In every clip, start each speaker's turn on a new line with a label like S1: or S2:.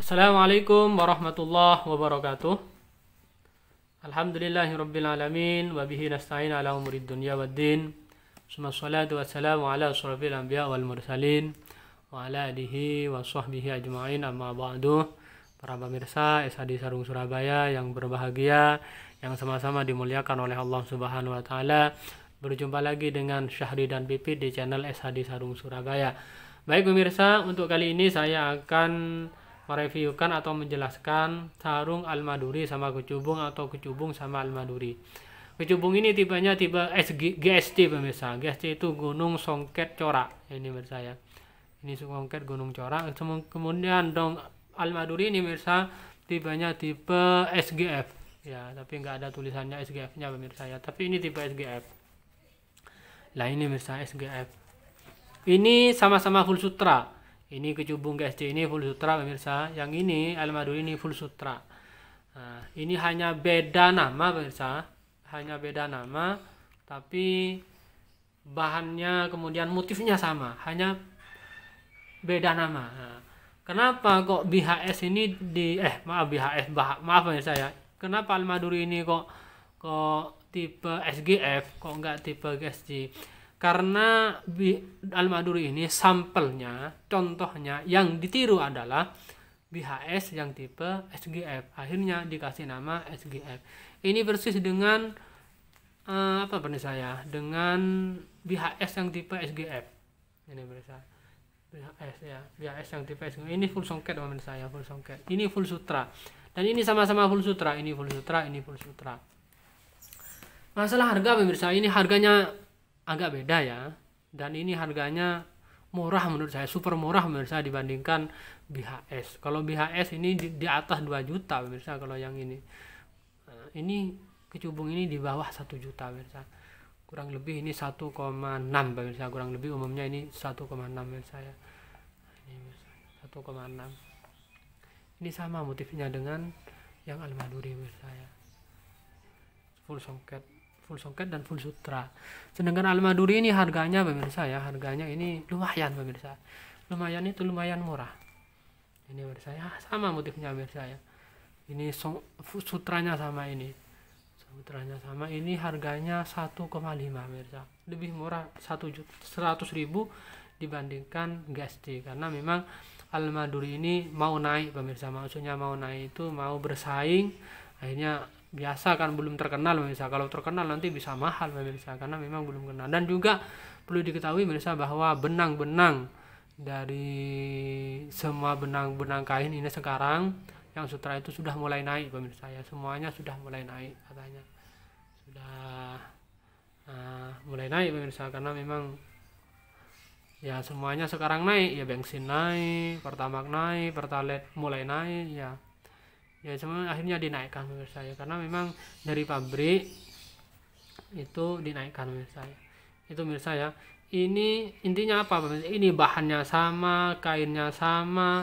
S1: Assalamualaikum warahmatullahi wabarakatuh. Alhamdulillahirabbil wa bihi nasta'in ala umurid dunya waddin. Suma salatu wassalamu ala asrafil anbiya wal mursalin wa ala alihi wa sahbihi ajma'in amma ba'du. Para pemirsa SHD Sarung Surabaya yang berbahagia, yang sama-sama dimuliakan oleh Allah Subhanahu wa taala. Berjumpa lagi dengan Syahri dan Pipit di channel SHD Sarung Surabaya. Baik pemirsa, untuk kali ini saya akan mereviewkan atau menjelaskan sarung almaduri sama kecubung atau kecubung sama almaduri. Kecubung ini tipenya tipe SG, GST pemirsa. GST itu Gunung Songket Corak. Ini pemirsa ya. Ini Songket Gunung Corak. Kemudian dong almaduri ini pemirsa tipenya tipe SGF. Ya, tapi nggak ada tulisannya SGF-nya pemirsa ya. Tapi ini tipe SGF. Lah ini pemirsa SGF. Ini sama-sama full sutra ini kecubung GSC ini full sutra pemirsa. Yang ini almadu ini full sutra. Nah, ini hanya beda nama pemirsa. Hanya beda nama tapi bahannya kemudian motifnya sama. Hanya beda nama. Nah, kenapa kok BHS ini di eh maaf BHS bah, maaf pemirsa ya. Kenapa almaduri ini kok kok tipe SGF kok enggak tipe GSC karena Al-Maduri ini sampelnya, contohnya yang ditiru adalah BHS yang tipe SGF. Akhirnya dikasih nama SGF. Ini persis dengan uh, apa benar saya? Dengan BHS yang tipe SGF. Ini benar BHS ya, BHS yang tipe SGF. Ini full songket teman saya, full songket. Ini full sutra. Dan ini sama-sama full sutra, ini full sutra, ini full sutra. Masalah harga pemirsa, ini harganya agak beda ya. Dan ini harganya murah menurut saya super murah menurut saya dibandingkan BHS kalau BHS ini di, di atas 2 juta pemirsa kalau yang ini. Nah, ini kecubung ini di bawah satu juta pemirsa kurang lebih ini 1,6 pemirsa kurang lebih umumnya ini 1,6 pemirsa ya ini 1,6 ini sama motifnya dengan yang almaduri pemirsa ya full songket full soket dan full sutra sedangkan almaduri ini harganya pemirsa ya harganya ini lumayan pemirsa. Lumayan itu lumayan murah. Ini pemirsa ya sama motifnya pemirsa ya. Ini sutranya sama ini. Sutranya sama ini harganya 1,5 pemirsa. Lebih murah 1 juta 100 ribu dibandingkan GST karena memang almaduri ini mau naik pemirsa. Maksudnya mau naik itu mau bersaing akhirnya biasa kan belum terkenal pemirsa kalau terkenal nanti bisa mahal pemirsa karena memang belum kenal. Dan juga perlu diketahui pemirsa bahwa benang-benang dari semua benang-benang kain ini sekarang yang sutra itu sudah mulai naik pemirsa ya semuanya sudah mulai naik katanya. Sudah uh, mulai naik pemirsa karena memang ya semuanya sekarang naik. Ya bensin naik pertamax naik pertalite mulai naik ya ya semua akhirnya dinaikkan menurut saya. Karena memang dari pabrik itu dinaikkan menurut saya. Itu menurut saya. Ini intinya apa ini bahannya sama kainnya sama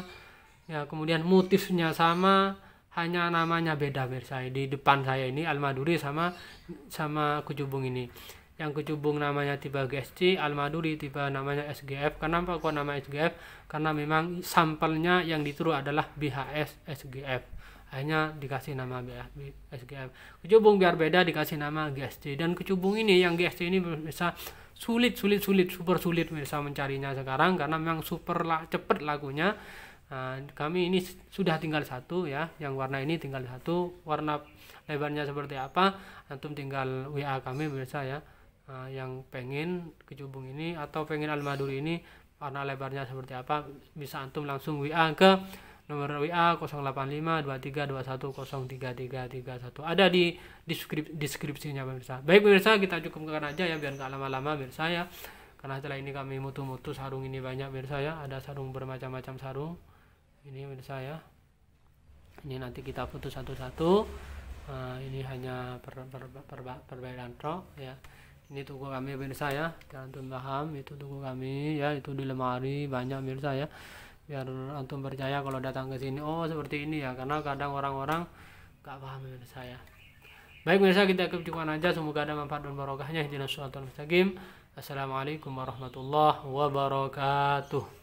S1: ya kemudian motifnya sama hanya namanya beda menurut saya. Di depan saya ini almaduri sama sama kecubung ini. Yang kecubung namanya tipe GSC almaduri tipe namanya SGF kenapa kok nama SGF karena memang sampelnya yang ditiru adalah BHS SGF hanya dikasih nama SGF kecubung biar beda dikasih nama GST dan kecubung ini yang GST ini bisa sulit sulit sulit super sulit bisa mencarinya sekarang. Karena memang super lah cepet lagunya nah, kami ini sudah tinggal satu ya. Yang warna ini tinggal satu. Warna lebarnya seperti apa antum tinggal WA kami bisa ya. Nah, yang pengen kecubung ini atau pengen almaduri ini warna lebarnya seperti apa bisa antum langsung WA ke nomor WA 085232103331 ada di deskrip, deskripsinya pemirsa. Baik pemirsa kita cukupkan aja ya biar nggak lama-lama pemirsa ya. Karena setelah ini kami mutu-mutu sarung ini banyak pemirsa ya. Ada sarung bermacam-macam sarung. Ini pemirsa ya. Ini nanti kita foto satu-satu. Uh, ini hanya per, per, per, per, perbedaan rok ya. Ini tunggu kami pemirsa ya. Jangan paham itu tunggu kami ya. Itu di lemari banyak pemirsa ya biar antum percaya kalau datang ke sini. Oh seperti ini ya. Karena kadang orang-orang gak paham dengan saya. Baik pemirsa kita kecukupan aja. Semoga ada manfaat dan barokahnya. Hidayah suatu mustaqim. Assalamualaikum warahmatullahi wabarakatuh